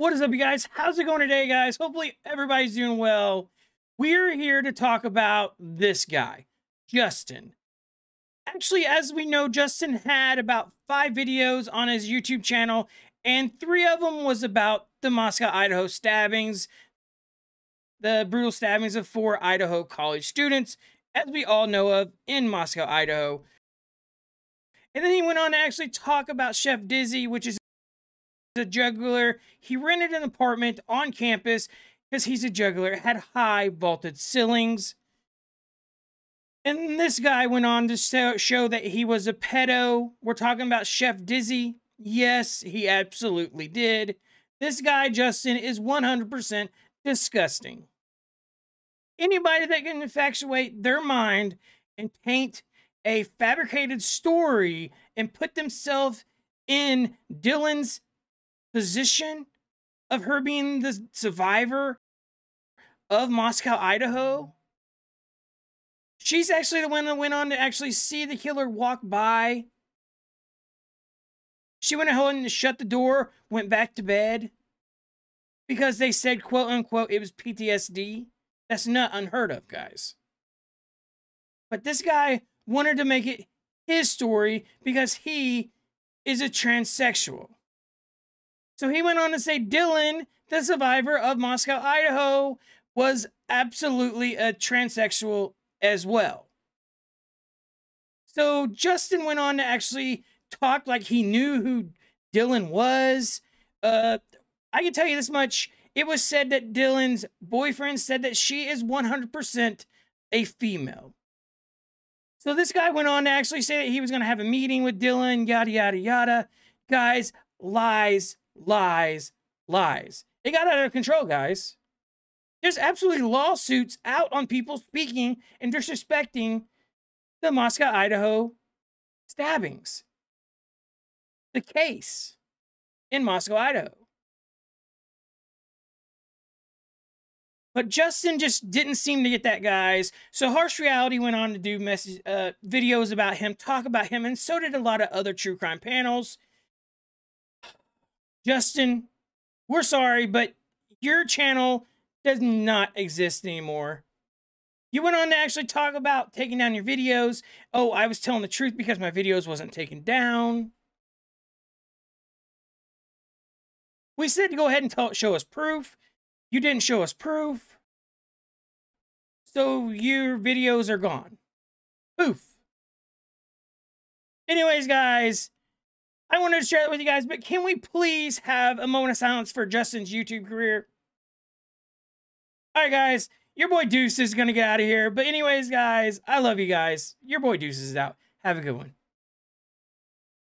What is up, you guys? How's it going today, guys? Hopefully, everybody's doing well. We're here to talk about this guy, Justin. Actually, as we know, Justin had about five videos on his YouTube channel, and three of them was about the Moscow, Idaho stabbings, the brutal stabbings of four Idaho college students, as we all know of in Moscow, Idaho. And then he went on to actually talk about Chef Dizzy, which is a juggler. He rented an apartment on campus because he's a juggler. It had high vaulted ceilings. And this guy went on to show that he was a pedo. We're talking about Chef Dizzy. Yes, he absolutely did. This guy, Justin, is 100% disgusting. Anybody that can infatuate their mind and paint a fabricated story and put themselves in Dylan's position of her being the survivor of Moscow, Idaho. She's actually the one that went on to actually see the killer walk by. She went ahead and shut the door, went back to bed because they said, quote unquote, it was PTSD. That's not unheard of, guys. But this guy wanted to make it his story because he is a transsexual. So he went on to say Dylan, the survivor of Moscow, Idaho, was absolutely a transsexual as well. So Justin went on to actually talk like he knew who Dylan was. Uh, I can tell you this much. It was said that Dylan's boyfriend said that she is 100% a female. So this guy went on to actually say that he was going to have a meeting with Dylan, yada, yada, yada. Guys, lies, lies, lies. It got out of control, guys. There's absolutely lawsuits out on people speaking and disrespecting the Moscow, Idaho stabbings. The case in Moscow, Idaho. But Justin just didn't seem to get that, guys. So Harsh Reality went on to do message, uh, videos about him, talk about him, and so did a lot of other true crime panels. Justin, we're sorry, but your channel does not exist anymore. You went on to actually talk about taking down your videos. Oh, I was telling the truth because my videos wasn't taken down. We said to go ahead and tell, show us proof. You didn't show us proof. So your videos are gone. Poof. Anyways, guys, I wanted to share that with you guys, but can we please have a moment of silence for Justin's YouTube career? All right, guys, your boy Deuce is going to get out of here. But anyways, guys, I love you guys. Your boy Deuce is out. Have a good one.